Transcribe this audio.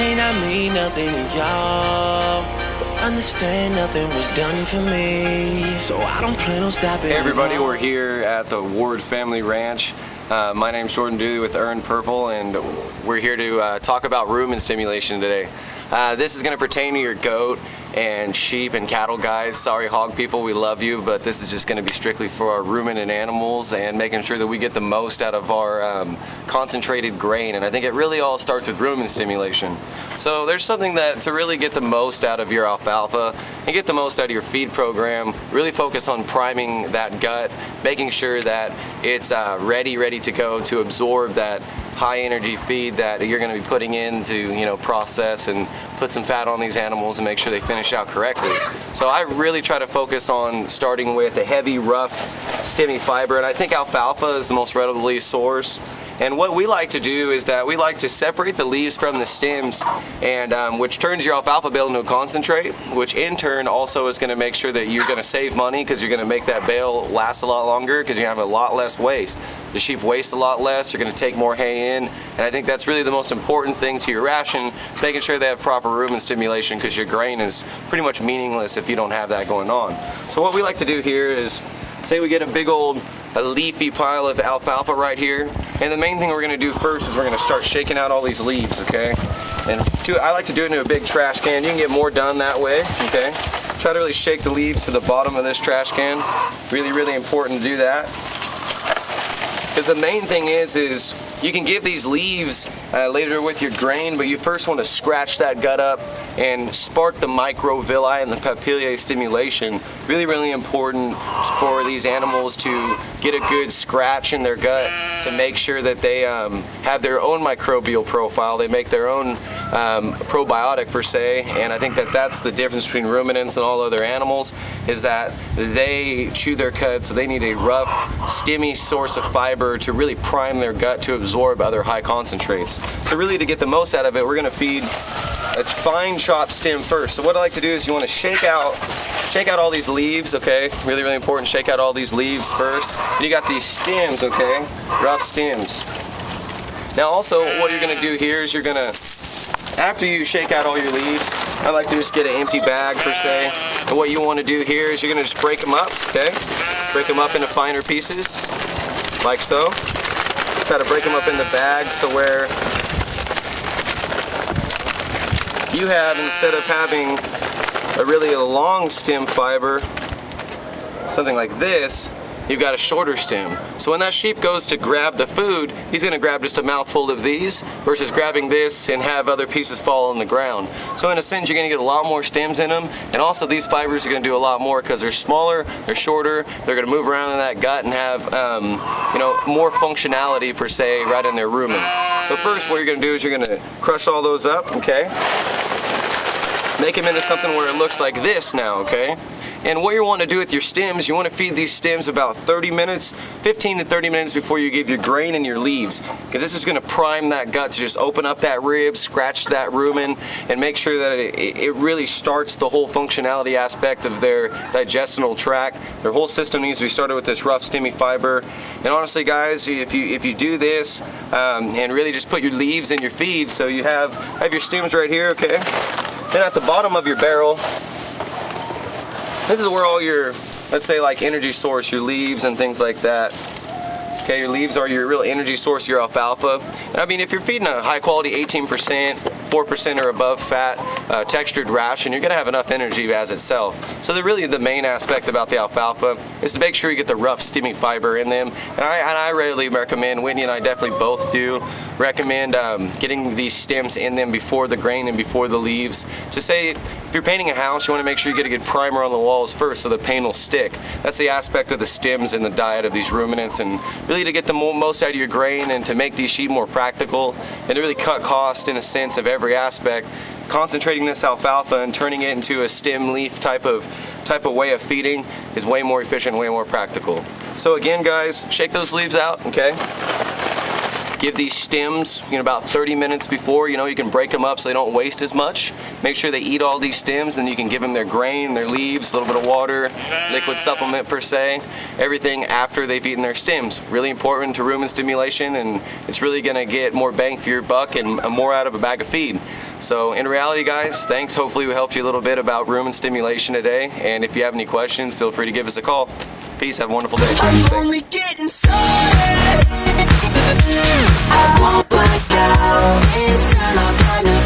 may not mean nothing to y'all, but understand nothing was done for me. So I don't plan on stopping. Hey everybody, we're here at the Ward Family Ranch. Uh, my name's Jordan Dooley with Earn Purple, and we're here to uh, talk about rumen stimulation today. Uh, this is going to pertain to your goat and sheep and cattle guys. Sorry hog people, we love you, but this is just going to be strictly for our ruminant animals and making sure that we get the most out of our um, concentrated grain. And I think it really all starts with rumen stimulation. So there's something that to really get the most out of your alfalfa and get the most out of your feed program, really focus on priming that gut, making sure that it's uh, ready, ready to go to absorb that high energy feed that you're going to be putting in to you know process and put some fat on these animals and make sure they finish out correctly. So I really try to focus on starting with a heavy, rough, stemmy fiber, and I think alfalfa is the most readily source. And what we like to do is that we like to separate the leaves from the stems, and um, which turns your alfalfa bale into a concentrate, which in turn also is going to make sure that you're going to save money because you're going to make that bale last a lot longer because you have a lot less waste. The sheep waste a lot less, you're going to take more hay in, and I think that's really the most important thing to your ration is making sure they have proper rumen stimulation because your grain is pretty much meaningless if you don't have that going on. So what we like to do here is, say we get a big old a leafy pile of alfalfa right here. And the main thing we're gonna do first is we're gonna start shaking out all these leaves, okay? And to, I like to do it into a big trash can. You can get more done that way, okay? Try to really shake the leaves to the bottom of this trash can. Really, really important to do that. Because the main thing is, is you can give these leaves uh, later with your grain, but you first want to scratch that gut up and spark the microvilli and the papillae stimulation. Really, really important for these animals to get a good scratch in their gut to make sure that they um, have their own microbial profile. They make their own um, probiotic per se, and I think that that's the difference between ruminants and all other animals is that they chew their cud, so they need a rough, stemmy source of fiber to really prime their gut to absorb other high concentrates. So really to get the most out of it, we're gonna feed a fine chopped stem first. So what I like to do is you wanna shake out, shake out all these leaves, okay? Really, really important, shake out all these leaves first. And you got these stems, okay? Rough stems. Now also, what you're gonna do here is you're gonna, after you shake out all your leaves, I like to just get an empty bag per se. And what you wanna do here is you're gonna just break them up, okay? Break them up into finer pieces, like so. Try to break them up into bags so where you have, instead of having a really long stem fiber, something like this, you've got a shorter stem. So when that sheep goes to grab the food, he's gonna grab just a mouthful of these versus grabbing this and have other pieces fall on the ground. So in a sense, you're gonna get a lot more stems in them. And also these fibers are gonna do a lot more because they're smaller, they're shorter, they're gonna move around in that gut and have, um, you know, more functionality per se right in their rumen. So first what you're gonna do is you're gonna crush all those up, okay? Make them into something where it looks like this now, okay? And what you want to do with your stems, you want to feed these stems about 30 minutes, 15 to 30 minutes before you give your grain and your leaves. Because this is going to prime that gut to just open up that rib, scratch that rumen, and make sure that it, it really starts the whole functionality aspect of their digestional tract. Their whole system needs to be started with this rough stemmy fiber. And honestly guys, if you if you do this um, and really just put your leaves in your feed, so you have, have your stems right here, okay? Then at the bottom of your barrel, this is where all your, let's say like energy source, your leaves and things like that. Okay, your leaves are your real energy source, your alfalfa. I mean, if you're feeding a high quality 18%, 4% or above fat uh, textured ration, you're gonna have enough energy as itself. So the really the main aspect about the alfalfa is to make sure you get the rough stemmy fiber in them. And I, and I readily recommend, Whitney and I definitely both do, recommend um, getting these stems in them before the grain and before the leaves. To say, if you're painting a house, you wanna make sure you get a good primer on the walls first so the paint will stick. That's the aspect of the stems in the diet of these ruminants and really to get the most out of your grain and to make these sheep more practical and to really cut cost in a sense of every aspect. Concentrating this alfalfa and turning it into a stem leaf type of type of way of feeding is way more efficient, way more practical. So again guys, shake those leaves out, okay? Give these stems, you know, about 30 minutes before, you know, you can break them up so they don't waste as much. Make sure they eat all these stems, then you can give them their grain, their leaves, a little bit of water, liquid supplement per se, everything after they've eaten their stems. Really important to rumen stimulation and it's really gonna get more bang for your buck and more out of a bag of feed. So in reality, guys, thanks. Hopefully we helped you a little bit about rumen stimulation today. And if you have any questions, feel free to give us a call. Peace. Have a wonderful day. I won't black out. It's time I find